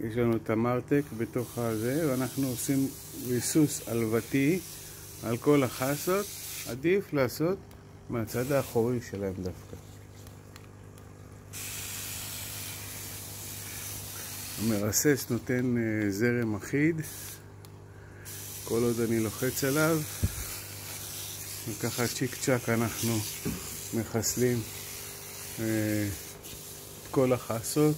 יש לנו את המרתק בתוך הזה, ואנחנו עושים ריסוס עלוותי על כל החסות. עדיף לעשות מהצד האחורי שלהם דווקא. המרסס נותן אה, זרם אחיד, כל עוד אני לוחץ עליו, וככה צ'יק צ'אק אנחנו מחסלים אה, את כל החסות.